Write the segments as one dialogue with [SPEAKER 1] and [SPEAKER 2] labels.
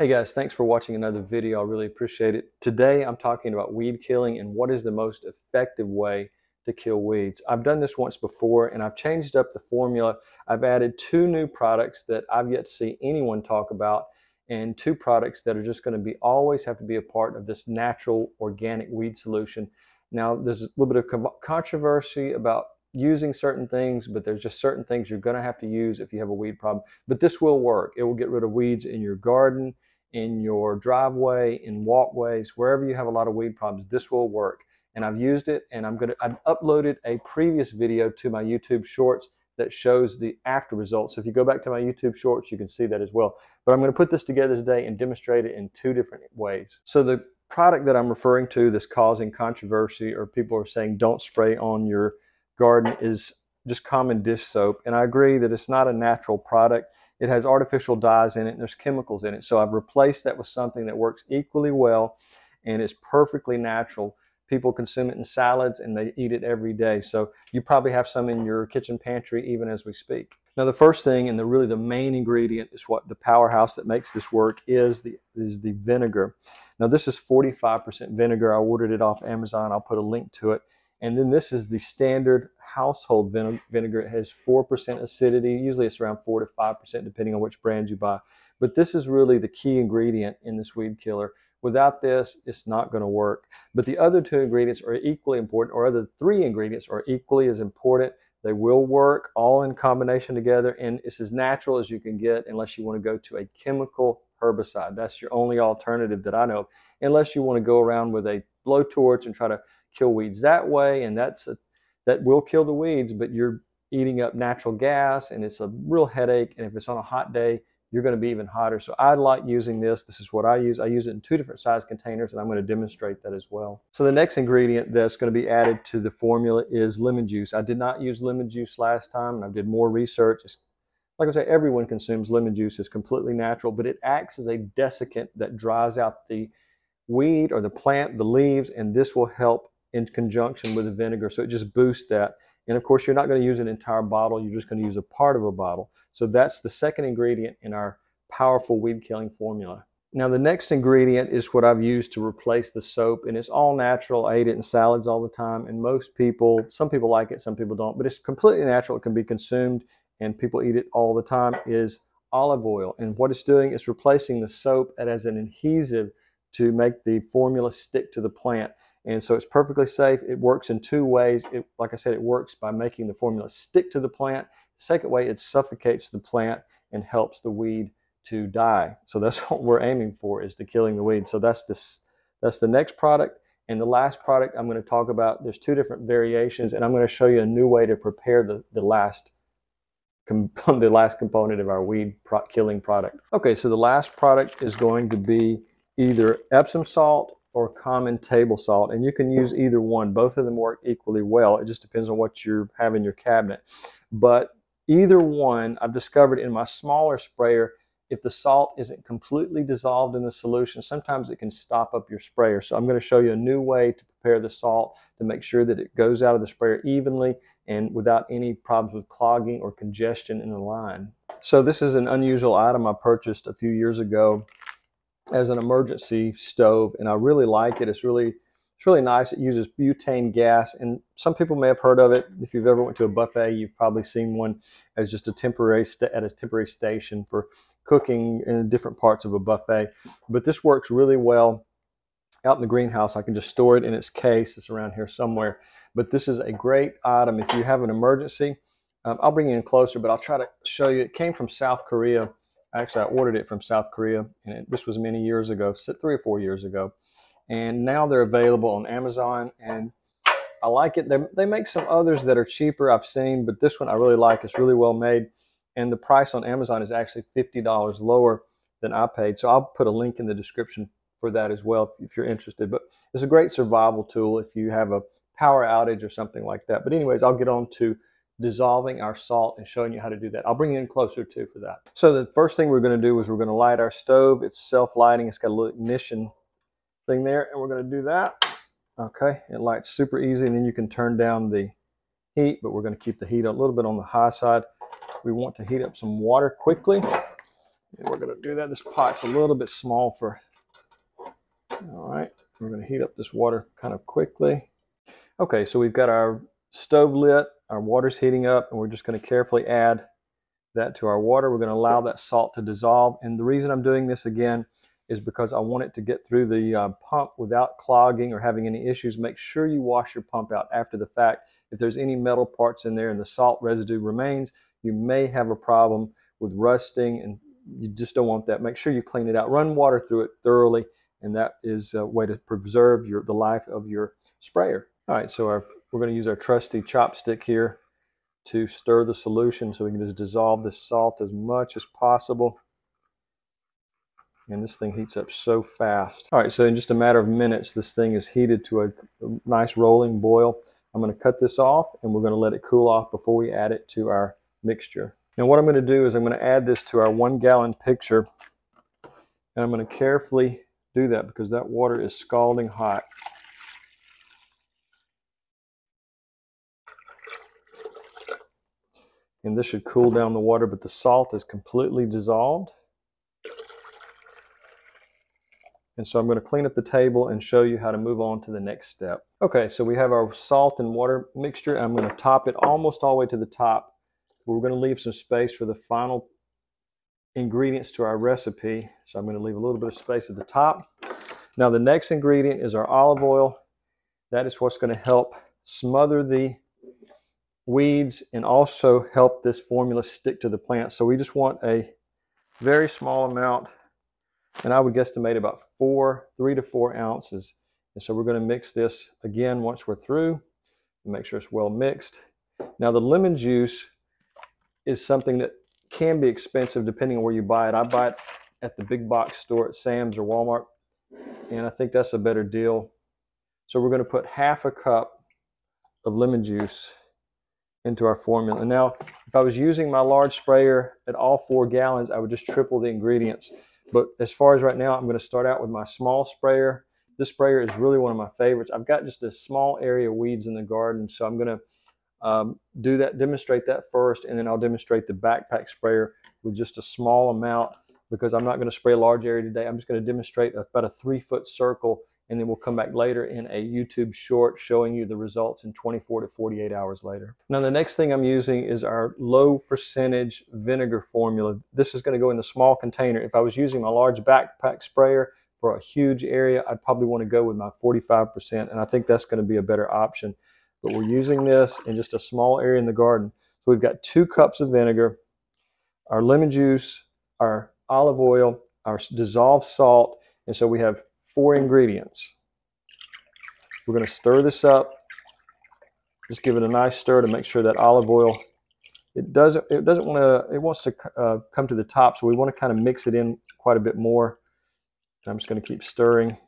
[SPEAKER 1] Hey guys, thanks for watching another video. I really appreciate it. Today I'm talking about weed killing and what is the most effective way to kill weeds. I've done this once before and I've changed up the formula. I've added two new products that I've yet to see anyone talk about and two products that are just going to be always have to be a part of this natural organic weed solution. Now there's a little bit of controversy about using certain things, but there's just certain things you're going to have to use if you have a weed problem. But this will work. It will get rid of weeds in your garden in your driveway, in walkways, wherever you have a lot of weed problems, this will work. And I've used it and I'm gonna, I've uploaded a previous video to my YouTube shorts that shows the after results. So if you go back to my YouTube shorts, you can see that as well. But I'm gonna put this together today and demonstrate it in two different ways. So the product that I'm referring to that's causing controversy or people are saying don't spray on your garden is just common dish soap. And I agree that it's not a natural product. It has artificial dyes in it and there's chemicals in it. So I've replaced that with something that works equally well and is perfectly natural. People consume it in salads and they eat it every day. So you probably have some in your kitchen pantry even as we speak. Now the first thing and the really the main ingredient is what the powerhouse that makes this work is the is the vinegar. Now this is 45% vinegar. I ordered it off Amazon. I'll put a link to it. And then this is the standard household vinegar. It has 4% acidity. Usually it's around 4 to 5% depending on which brand you buy. But this is really the key ingredient in this weed killer. Without this, it's not going to work. But the other two ingredients are equally important, or other three ingredients are equally as important. They will work all in combination together, and it's as natural as you can get unless you want to go to a chemical herbicide. That's your only alternative that I know, of, unless you want to go around with a blowtorch and try to kill weeds that way, and that's a, that will kill the weeds, but you're eating up natural gas, and it's a real headache. And if it's on a hot day, you're going to be even hotter. So I like using this. This is what I use. I use it in two different size containers, and I'm going to demonstrate that as well. So the next ingredient that's going to be added to the formula is lemon juice. I did not use lemon juice last time, and I did more research. It's, like I say, everyone consumes lemon juice. It's completely natural, but it acts as a desiccant that dries out the weed or the plant, the leaves, and this will help in conjunction with the vinegar. So it just boosts that. And of course, you're not going to use an entire bottle. You're just going to use a part of a bottle. So that's the second ingredient in our powerful weed killing formula. Now the next ingredient is what I've used to replace the soap and it's all natural. I eat it in salads all the time and most people, some people like it, some people don't, but it's completely natural. It can be consumed and people eat it all the time is olive oil. And what it's doing is replacing the soap as an adhesive to make the formula stick to the plant. And so it's perfectly safe. It works in two ways. It, like I said, it works by making the formula stick to the plant. Second way, it suffocates the plant and helps the weed to die. So that's what we're aiming for is to killing the weed. So that's this that's the next product. And the last product I'm going to talk about, there's two different variations, and I'm going to show you a new way to prepare the, the last the last component of our weed pro killing product. Okay, so the last product is going to be either Epsom salt or common table salt. And you can use either one. Both of them work equally well. It just depends on what you have in your cabinet. But either one, I've discovered in my smaller sprayer, if the salt isn't completely dissolved in the solution, sometimes it can stop up your sprayer. So I'm going to show you a new way to prepare the salt to make sure that it goes out of the sprayer evenly and without any problems with clogging or congestion in the line. So this is an unusual item I purchased a few years ago as an emergency stove, and I really like it. It's really it's really nice. It uses butane gas, and some people may have heard of it. If you've ever went to a buffet, you've probably seen one as just a temporary at a temporary station for cooking in different parts of a buffet. But this works really well out in the greenhouse. I can just store it in its case. It's around here somewhere. But this is a great item if you have an emergency. Um, I'll bring you in closer, but I'll try to show you. It came from South Korea Actually, I ordered it from South Korea, and it, this was many years ago, three or four years ago. And now they're available on Amazon, and I like it. They, they make some others that are cheaper I've seen, but this one I really like. It's really well made, and the price on Amazon is actually $50 lower than I paid. So I'll put a link in the description for that as well if you're interested. But it's a great survival tool if you have a power outage or something like that. But anyways, I'll get on to dissolving our salt and showing you how to do that. I'll bring you in closer too for that. So the first thing we're going to do is we're going to light our stove. It's self-lighting. It's got a little ignition thing there, and we're going to do that. Okay, it lights super easy, and then you can turn down the heat, but we're going to keep the heat a little bit on the high side. We want to heat up some water quickly. And we're going to do that. This pot's a little bit small for, all right. We're going to heat up this water kind of quickly. Okay, so we've got our stove lit, our water's heating up, and we're just going to carefully add that to our water. We're going to allow that salt to dissolve. And the reason I'm doing this again is because I want it to get through the uh, pump without clogging or having any issues. Make sure you wash your pump out after the fact. If there's any metal parts in there and the salt residue remains, you may have a problem with rusting and you just don't want that. Make sure you clean it out. Run water through it thoroughly and that is a way to preserve your, the life of your sprayer. All right, so our, we're going to use our trusty chopstick here to stir the solution so we can just dissolve the salt as much as possible. And this thing heats up so fast. All right, so in just a matter of minutes, this thing is heated to a, a nice rolling boil. I'm going to cut this off and we're going to let it cool off before we add it to our mixture. Now what I'm going to do is I'm going to add this to our one gallon pitcher and I'm going to carefully do that because that water is scalding hot. And this should cool down the water, but the salt is completely dissolved. And so I'm going to clean up the table and show you how to move on to the next step. Okay, so we have our salt and water mixture. I'm going to top it almost all the way to the top. We're going to leave some space for the final ingredients to our recipe. So I'm going to leave a little bit of space at the top. Now the next ingredient is our olive oil. That is what's going to help smother the weeds and also help this formula stick to the plant. So we just want a very small amount and I would guesstimate about four, three to four ounces. And so we're going to mix this again once we're through. Make sure it's well mixed. Now the lemon juice is something that can be expensive depending on where you buy it. I buy it at the big box store at Sam's or Walmart, and I think that's a better deal. So we're going to put half a cup of lemon juice into our formula. Now, if I was using my large sprayer at all four gallons, I would just triple the ingredients. But as far as right now, I'm going to start out with my small sprayer. This sprayer is really one of my favorites. I've got just a small area of weeds in the garden, so I'm going to um, do that, demonstrate that first, and then I'll demonstrate the backpack sprayer with just a small amount because I'm not going to spray a large area today. I'm just going to demonstrate about a three foot circle and then we'll come back later in a YouTube short showing you the results in 24 to 48 hours later. Now the next thing I'm using is our low percentage vinegar formula. This is going to go in a small container. If I was using my large backpack sprayer for a huge area, I'd probably want to go with my 45% and I think that's going to be a better option but we're using this in just a small area in the garden. So we've got two cups of vinegar, our lemon juice, our olive oil, our dissolved salt, and so we have four ingredients. We're going to stir this up. Just give it a nice stir to make sure that olive oil it doesn't it doesn't want to it wants to uh, come to the top so we want to kind of mix it in quite a bit more I'm just going to keep stirring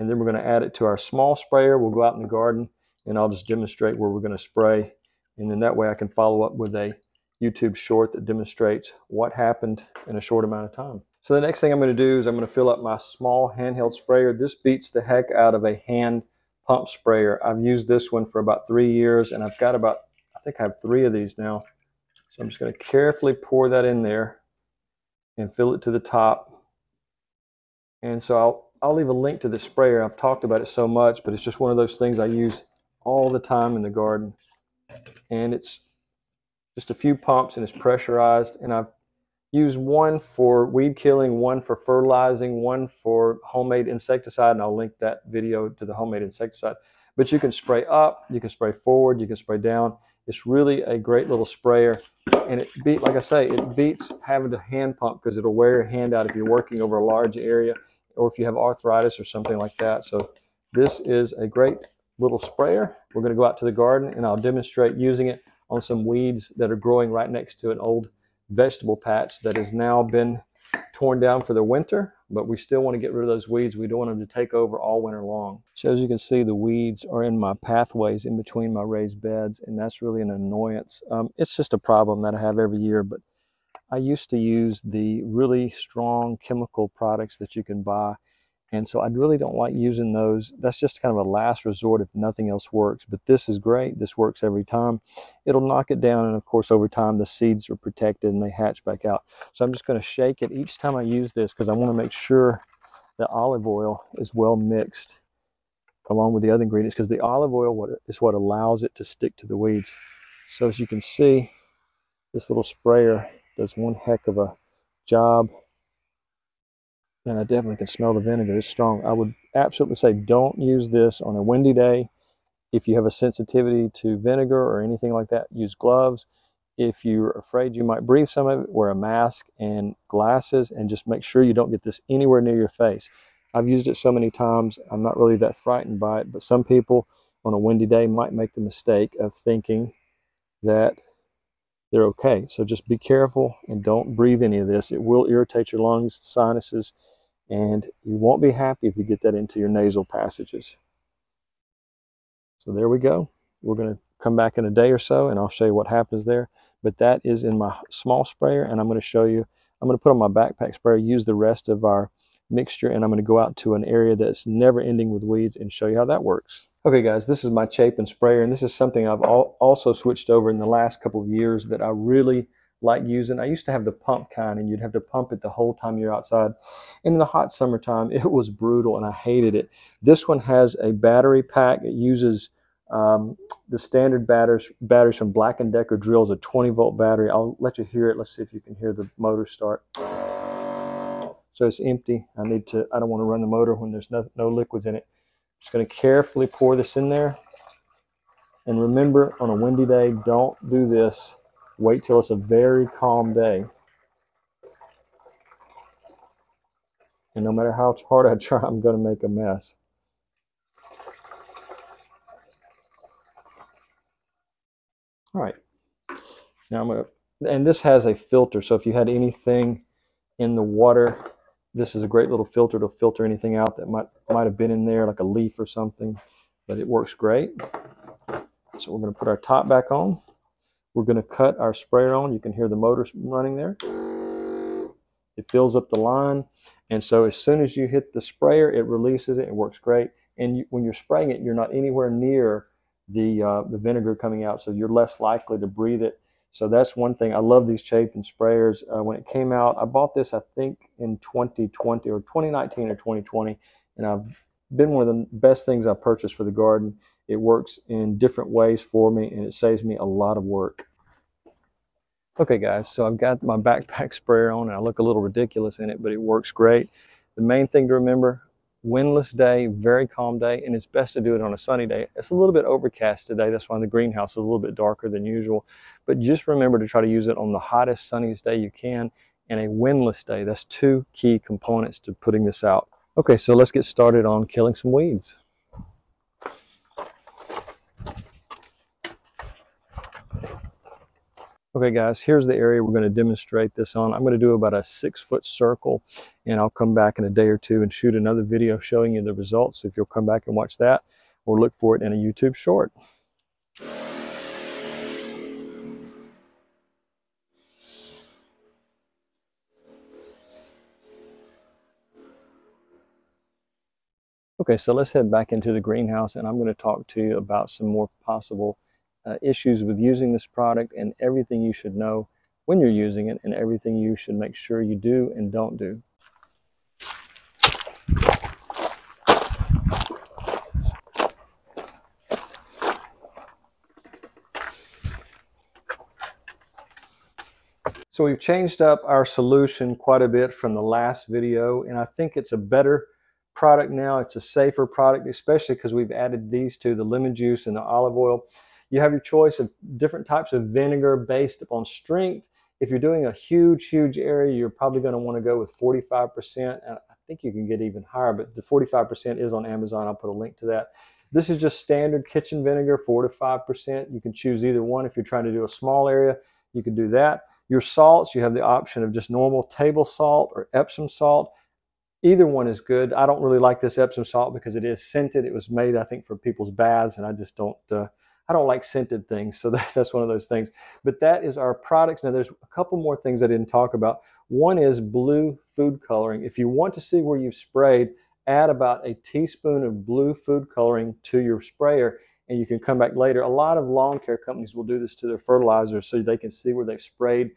[SPEAKER 1] and then we're going to add it to our small sprayer we'll go out in the garden and I'll just demonstrate where we're going to spray. And then that way I can follow up with a YouTube short that demonstrates what happened in a short amount of time. So the next thing I'm going to do is I'm going to fill up my small handheld sprayer. This beats the heck out of a hand pump sprayer. I've used this one for about three years and I've got about, I think I have three of these now. So I'm just going to carefully pour that in there and fill it to the top. And so I'll, I'll leave a link to the sprayer. I've talked about it so much, but it's just one of those things I use all the time in the garden. And it's just a few pumps and it's pressurized. And I've used one for weed killing, one for fertilizing, one for homemade insecticide. And I'll link that video to the homemade insecticide. But you can spray up, you can spray forward, you can spray down. It's really a great little sprayer. And it beat, like I say, it beats having to hand pump because it'll wear your hand out if you're working over a large area or if you have arthritis or something like that. So this is a great little sprayer. We're going to go out to the garden and I'll demonstrate using it on some weeds that are growing right next to an old vegetable patch that has now been torn down for the winter, but we still want to get rid of those weeds. We don't want them to take over all winter long. So as you can see, the weeds are in my pathways in between my raised beds, and that's really an annoyance. Um, it's just a problem that I have every year, but I used to use the really strong chemical products that you can buy And so I really don't like using those. That's just kind of a last resort if nothing else works. But this is great. This works every time. It'll knock it down. And of course, over time, the seeds are protected and they hatch back out. So I'm just going to shake it each time I use this because I want to make sure the olive oil is well mixed along with the other ingredients because the olive oil is what allows it to stick to the weeds. So as you can see, this little sprayer does one heck of a job and I definitely can smell the vinegar. It's strong. I would absolutely say don't use this on a windy day. If you have a sensitivity to vinegar or anything like that, use gloves. If you're afraid you might breathe some of it, wear a mask and glasses and just make sure you don't get this anywhere near your face. I've used it so many times, I'm not really that frightened by it, but some people on a windy day might make the mistake of thinking that they're okay. So just be careful and don't breathe any of this. It will irritate your lungs, sinuses, and you won't be happy if you get that into your nasal passages. So there we go. We're going to come back in a day or so and I'll show you what happens there. But that is in my small sprayer and I'm going to show you, I'm going to put on my backpack sprayer, use the rest of our mixture and I'm going to go out to an area that's never ending with weeds and show you how that works. Okay guys, this is my Chapin sprayer and this is something I've also switched over in the last couple of years that I really like using. I used to have the pump kind and you'd have to pump it the whole time you're outside. And in the hot summertime, it was brutal and I hated it. This one has a battery pack. It uses um, the standard batteries, batteries from Black & Decker drills, a 20 volt battery. I'll let you hear it. Let's see if you can hear the motor start. So it's empty. I need to, I don't want to run the motor when there's no, no liquids in it. Just going to carefully pour this in there. And remember, on a windy day, don't do this Wait till it's a very calm day. And no matter how hard I try, I'm going to make a mess. All right. Now I'm going to, and this has a filter. So if you had anything in the water, this is a great little filter to filter anything out that might, might have been in there, like a leaf or something. But it works great. So we're going to put our top back on. We're going to cut our sprayer on. You can hear the motor running there. It fills up the line. And so as soon as you hit the sprayer, it releases it. It works great. And you, when you're spraying it, you're not anywhere near the, uh, the vinegar coming out, so you're less likely to breathe it. So that's one thing. I love these Chapin sprayers. Uh, when it came out, I bought this, I think, in 2020 or 2019 or 2020. And I've been one of the best things I've purchased for the garden. It works in different ways for me and it saves me a lot of work. Okay guys, so I've got my backpack sprayer on and I look a little ridiculous in it, but it works great. The main thing to remember, windless day, very calm day, and it's best to do it on a sunny day. It's a little bit overcast today. That's why the greenhouse is a little bit darker than usual. But just remember to try to use it on the hottest, sunniest day you can and a windless day. That's two key components to putting this out. Okay, so let's get started on killing some weeds. Okay guys, here's the area we're going to demonstrate this on. I'm going to do about a six foot circle and I'll come back in a day or two and shoot another video showing you the results. So if you'll come back and watch that or look for it in a YouTube short. Okay, so let's head back into the greenhouse and I'm going to talk to you about some more possible uh, issues with using this product and everything you should know when you're using it and everything you should make sure you do and don't do. So we've changed up our solution quite a bit from the last video and I think it's a better product now. It's a safer product, especially because we've added these two, the lemon juice and the olive oil. You have your choice of different types of vinegar based upon strength. If you're doing a huge, huge area, you're probably going to want to go with 45%. I think you can get even higher, but the 45% is on Amazon. I'll put a link to that. This is just standard kitchen vinegar, 4 to 5%. You can choose either one. If you're trying to do a small area, you can do that. Your salts, you have the option of just normal table salt or Epsom salt. Either one is good. I don't really like this Epsom salt because it is scented. It was made, I think, for people's baths, and I just don't uh, I don't like scented things, so that, that's one of those things. But that is our products. Now, there's a couple more things I didn't talk about. One is blue food coloring. If you want to see where you've sprayed, add about a teaspoon of blue food coloring to your sprayer and you can come back later. A lot of lawn care companies will do this to their fertilizers so they can see where they've sprayed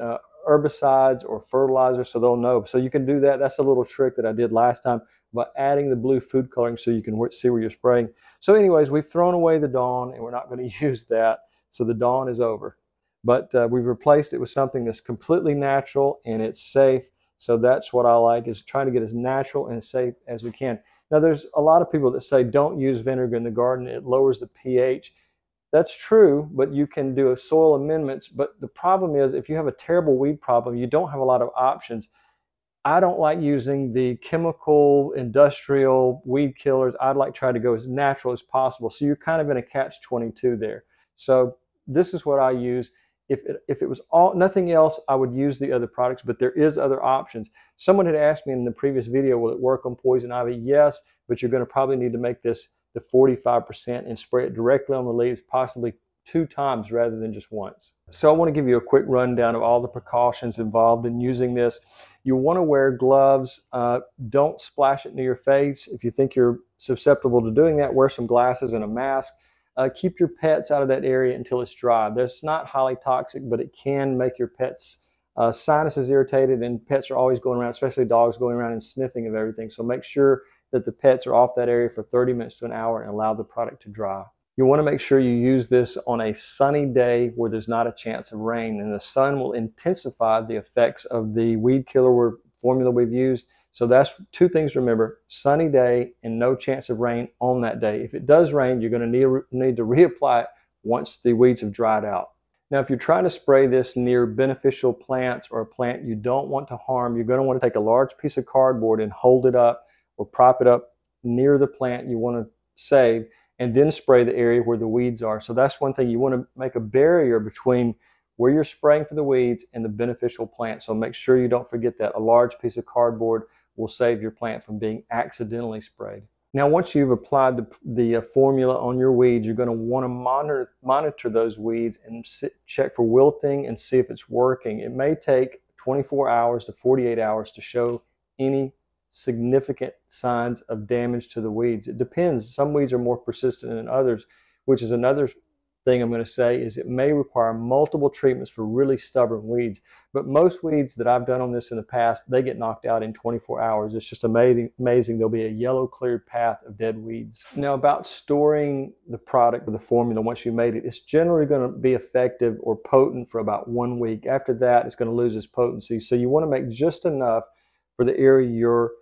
[SPEAKER 1] uh, herbicides or fertilizer so they'll know. So you can do that. That's a little trick that I did last time by adding the blue food coloring so you can see where you're spraying. So anyways, we've thrown away the Dawn and we're not going to use that. So the Dawn is over. But uh, we've replaced it with something that's completely natural and it's safe. So that's what I like is trying to get as natural and safe as we can. Now there's a lot of people that say don't use vinegar in the garden. It lowers the pH. That's true, but you can do soil amendments. But the problem is if you have a terrible weed problem, you don't have a lot of options. I don't like using the chemical industrial weed killers. I'd like to try to go as natural as possible. So you're kind of in a catch 22 there. So this is what I use. If it, if it was all nothing else, I would use the other products, but there is other options. Someone had asked me in the previous video, will it work on poison ivy? Yes, but you're going to probably need to make this the 45% and spray it directly on the leaves, possibly two times rather than just once. So I want to give you a quick rundown of all the precautions involved in using this. You want to wear gloves. Uh, don't splash it near your face. If you think you're susceptible to doing that, wear some glasses and a mask. Uh, keep your pets out of that area until it's dry. That's not highly toxic, but it can make your pets uh, sinuses irritated, and pets are always going around, especially dogs going around and sniffing of everything. So make sure that the pets are off that area for 30 minutes to an hour and allow the product to dry. You want to make sure you use this on a sunny day where there's not a chance of rain and the sun will intensify the effects of the weed killer formula we've used. So that's two things to remember, sunny day and no chance of rain on that day. If it does rain, you're going to need, need to reapply it once the weeds have dried out. Now, if you're trying to spray this near beneficial plants or a plant you don't want to harm, you're going to want to take a large piece of cardboard and hold it up or prop it up near the plant you want to save and then spray the area where the weeds are. So that's one thing you want to make a barrier between where you're spraying for the weeds and the beneficial plant. So make sure you don't forget that. A large piece of cardboard will save your plant from being accidentally sprayed. Now, once you've applied the, the uh, formula on your weeds, you're going to want to monitor, monitor those weeds and sit, check for wilting and see if it's working. It may take 24 hours to 48 hours to show any significant signs of damage to the weeds. It depends. Some weeds are more persistent than others, which is another thing I'm going to say is it may require multiple treatments for really stubborn weeds. But most weeds that I've done on this in the past, they get knocked out in 24 hours. It's just amazing. amazing. There'll be a yellow cleared path of dead weeds. Now about storing the product or the formula once you made it, it's generally going to be effective or potent for about one week. After that, it's going to lose its potency. So you want to make just enough for the area you're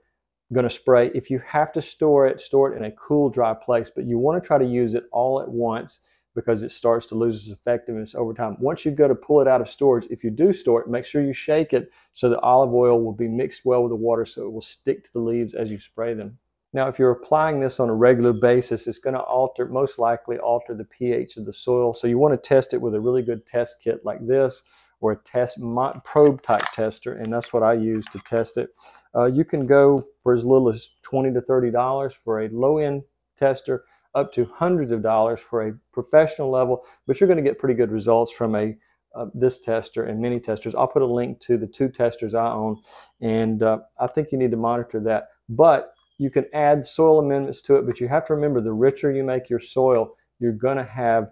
[SPEAKER 1] going to spray. If you have to store it, store it in a cool, dry place, but you want to try to use it all at once because it starts to lose its effectiveness over time. Once you go to pull it out of storage, if you do store it, make sure you shake it so the olive oil will be mixed well with the water so it will stick to the leaves as you spray them. Now, if you're applying this on a regular basis, it's going to alter, most likely alter the pH of the soil. So you want to test it with a really good test kit like this or a test probe type tester, and that's what I use to test it. Uh, you can go for as little as 20 to $30 for a low end tester, up to hundreds of dollars for a professional level, but you're going to get pretty good results from a uh, this tester and many testers. I'll put a link to the two testers I own, and uh, I think you need to monitor that. But you can add soil amendments to it, but you have to remember the richer you make your soil, you're going to have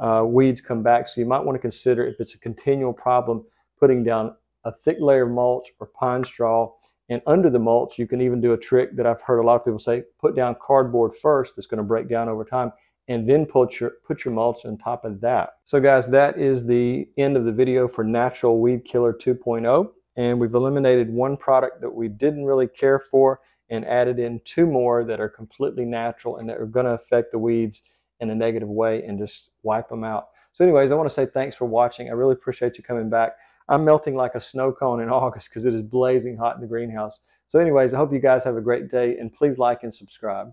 [SPEAKER 1] uh, weeds come back. So you might want to consider if it's a continual problem, putting down a thick layer of mulch or pine straw. And under the mulch, you can even do a trick that I've heard a lot of people say, put down cardboard first that's going to break down over time and then put your, put your mulch on top of that. So guys, that is the end of the video for Natural Weed Killer 2.0. And we've eliminated one product that we didn't really care for and added in two more that are completely natural and that are going to affect the weeds in a negative way and just wipe them out. So anyways, I want to say thanks for watching. I really appreciate you coming back. I'm melting like a snow cone in August because it is blazing hot in the greenhouse. So anyways, I hope you guys have a great day and please like and subscribe.